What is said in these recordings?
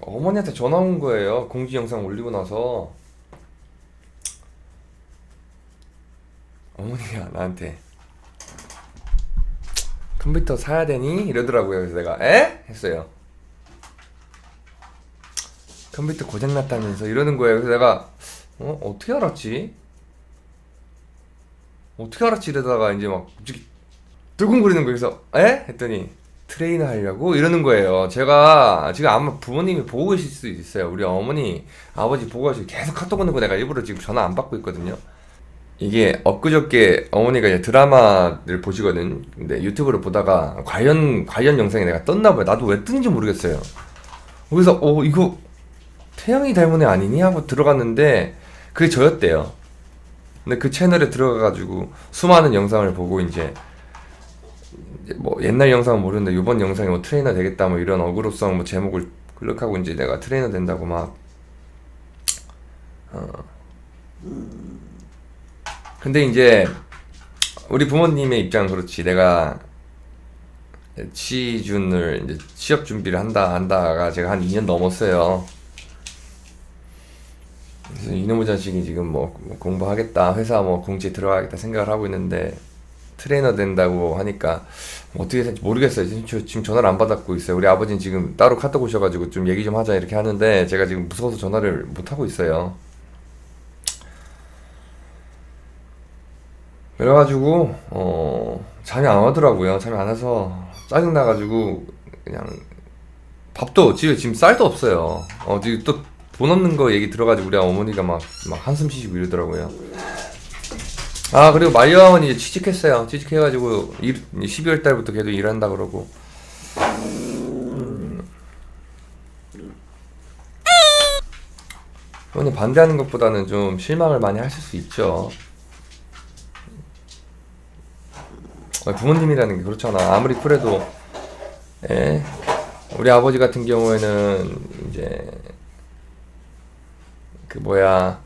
어머니한테 전화 온 거예요. 공지 영상 올리고 나서 어머니가 나한테 컴퓨터 사야 되니? 이러더라고요. 그래서 내가 에? 했어요. 컴퓨터 고장났다면서 이러는 거예요. 그래서 내가 어? 어떻게 알았지? 어떻게 알았지? 이러다가 이제 막 뜨끔거리는 거예요. 그래서 에? 했더니 트레이너 하려고 이러는 거예요. 제가 지금 아마 부모님이 보고 계실 수도 있어요. 우리 어머니, 아버지 보고 가시고 계속 카톡 오는 거 내가 일부러 지금 전화 안 받고 있거든요. 이게 엊그저께 어머니가 이제 드라마를 보시거든. 근데 유튜브를 보다가 관련 관련 영상이 내가 떴나 봐요. 나도 왜 뜬지 모르겠어요. 그래서 어 이거 태양이 닮은 애 아니니 하고 들어갔는데 그게 저였대요. 근데 그 채널에 들어가가지고 수많은 영상을 보고 이제 뭐 옛날 영상은 모르는데 이번 영상에 뭐 트레이너 되겠다 뭐 이런 어그로성 뭐 제목을 클릭하고 이제 내가 트레이너 된다고 막 어. 근데 이제 우리 부모님의 입장은 그렇지 내가 취준을 이제 취업 준비를 한다 한다가 제가 한 2년 넘었어요. 그래서 이놈의 자식이 지금 뭐 공부하겠다 회사 뭐 공지에 들어가겠다 생각을 하고 있는데 트레이너 된다고 하니까 어떻게 될지 모르겠어요. 지금, 저- 지금 전화를 안 받았고 있어요. 우리 아버지는 지금 따로 카톡 오셔가지고 좀 얘기 좀 하자 이렇게 하는데 제가 지금 무서워서 전화를 못 하고 있어요. 그래가지고 어 잠이 안 오더라고요. 잠이 안 와서 짜증 나가지고 그냥 밥도 집에 지금 쌀도 없어요. 어 지금 또 돈 없는 거 얘기 들어가지고 우리 어머니가 막 막 한숨 쉬시고 이러더라고요. 아 그리고 말려은 이제 취직했어요. 취직해가지고 일, 12월 달부터 계속 일한다 그러고. 음. 형님 반대하는 것보다는 좀 실망을 많이 하실 수 있죠. 어, 부모님이라는 게 그렇잖아. 아무리 그래도 예. 우리 아버지 같은 경우에는 이제 그 뭐야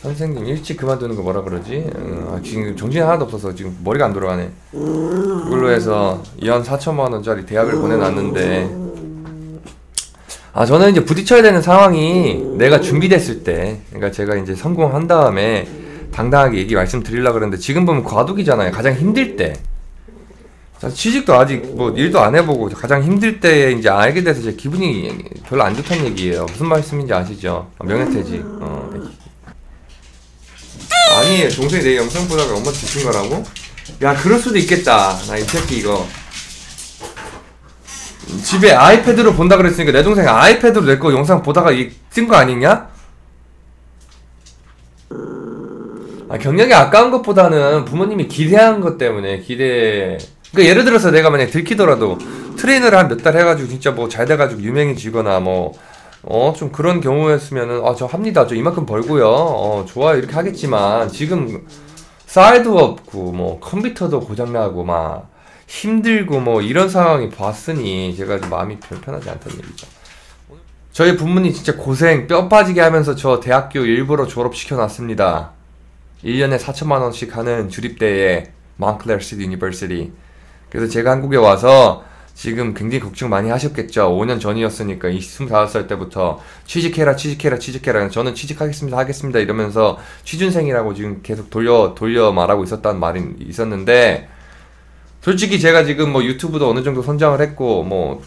선생님 일찍 그만두는 거 뭐라 그러지? 어, 아, 지금 정신이 하나도 없어서 지금 머리가 안 돌아가네. 그걸로 해서 연 4천만 원짜리 대학을 보내놨는데 아 저는 이제 부딪혀야 되는 상황이 내가 준비됐을 때 그러니까 제가 이제 성공한 다음에 당당하게 얘기 말씀드리려고 그러는데 지금 보면 과도기잖아요 가장 힘들 때 자, 취직도 아직 뭐 일도 안 해보고 가장 힘들 때 이제 알게 돼서 제 기분이 별로 안 좋다는 얘기예요 무슨 말씀인지 아시죠 어, 명예퇴직 어. 아니 동생이 내 영상 보다가 엄마 주신 거라고? 야 그럴 수도 있겠다 나 이 새끼 이거 집에 아이패드로 본다 그랬으니까 내 동생 아이패드로 내 거 영상 보다가 뜬거 아니냐? 아, 경력이 아까운 것보다는 부모님이 기대한 것 때문에 기대. 그러니까 예를 들어서 내가 만약 들키더라도 트레이너를 한 몇 달 해가지고 진짜 뭐 잘 돼가지고 유명해지거나 뭐 어 좀 그런 경우였으면은 아 저 합니다 저 이만큼 벌고요 어 좋아요 이렇게 하겠지만 지금 쌀도 없고 뭐 컴퓨터도 고장나고 막 힘들고 뭐 이런 상황이 봤으니 제가 좀 마음이 편편하지 않다는 얘기죠. 저희 부모님 진짜 고생 뼈 빠지게 하면서 저 대학교 일부러 졸업시켜놨습니다. 1년에 4천만 원씩 하는 주립대에 City University. 그래서 제가 한국에 와서 지금 굉장히 걱정 많이 하셨겠죠. 5년 전이었으니까 25살 때부터 취직해라 취직해라 취직해라 저는 취직하겠습니다 하겠습니다 이러면서 취준생이라고 지금 계속 돌려 돌려 말하고 있었다는 말이 있었는데 솔직히 제가 지금 뭐 유튜브도 어느 정도 성장을 했고 뭐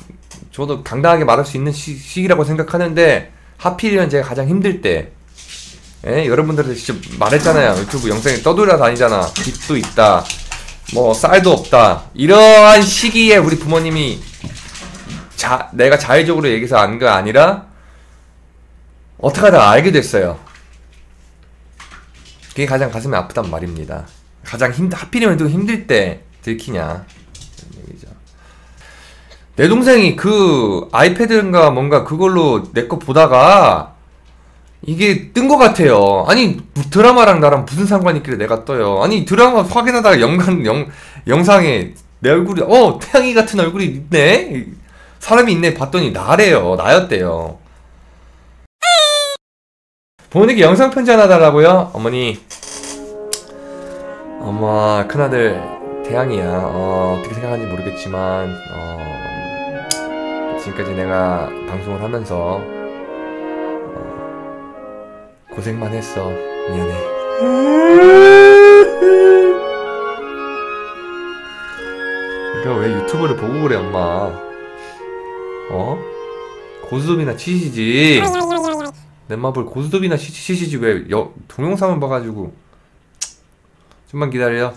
저도 당당하게 말할 수 있는 시, 시기라고 생각하는데 하필이면 제가 가장 힘들 때 예? 여러분들한테 직접 말했잖아요 유튜브 영상에 떠돌아 다니잖아 빚도 있다 뭐 쌀도 없다. 이러한 시기에 우리 부모님이 자 내가 자의적으로 얘기해서 안 거 아니라 어떻게 하다가 알게 됐어요. 그게 가장 가슴이 아프단 말입니다. 가장 힘 하필이면 또 힘들 때 들키냐. 내 동생이 그 아이패드인가 뭔가 그걸로 내 거 보다가 이게 뜬 것 같아요. 아니 드라마랑 나랑 무슨 상관이 있길래 내가 떠요. 아니 드라마 확인하다가 영상 영 영상에 내 얼굴이 어 태양이 같은 얼굴이 있네. 사람이 있네 봤더니 나래요. 나였대요. 부모님께 영상 편지 하나 달라고요? 어머니 엄마 큰아들 태양이야 어, 어떻게 생각하는지 모르겠지만 어, 지금까지 내가 방송을 하면서 어, 고생만 했어. 미안해. 내가 왜 유튜브를 보고 그래, 엄마? 어? 고스톱이나 치시지. 넷마블 고스톱이나 치- 치시지 왜 여, 동영상을 봐가지고. 좀만 기다려.